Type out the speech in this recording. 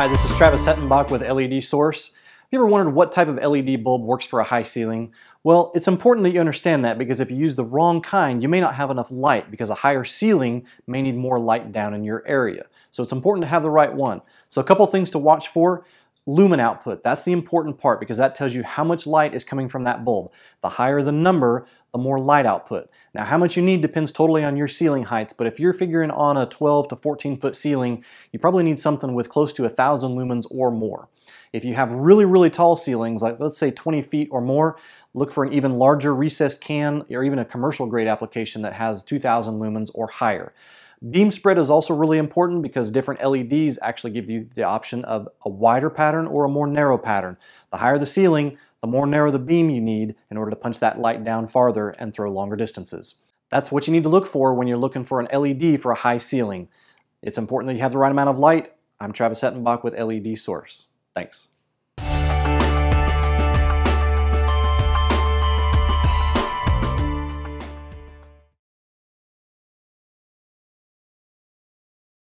Hi, this is Travis Hettenbach with LED Source. Have you ever wondered what type of LED bulb works for a high ceiling? Well, it's important that you understand that because if you use the wrong kind, you may not have enough light because a higher ceiling may need more light down in your area. So it's important to have the right one. So a couple things to watch for. Lumen output, that's the important part because that tells you how much light is coming from that bulb. The higher the number, the more light output. Now how much you need depends totally on your ceiling heights, but if you're figuring on a 12 to 14 foot ceiling, you probably need something with close to a thousand lumens or more. If you have really, really tall ceilings, like let's say 20 feet or more, look for an even larger recessed can or even a commercial grade application that has 2000 lumens or higher. Beam spread is also really important because different LEDs actually give you the option of a wider pattern or a more narrow pattern. The higher the ceiling, the more narrow the beam you need in order to punch that light down farther and throw longer distances. That's what you need to look for when you're looking for an LED for a high ceiling. It's important that you have the right amount of light. I'm Travis Hettenbach with LED Source. Thanks.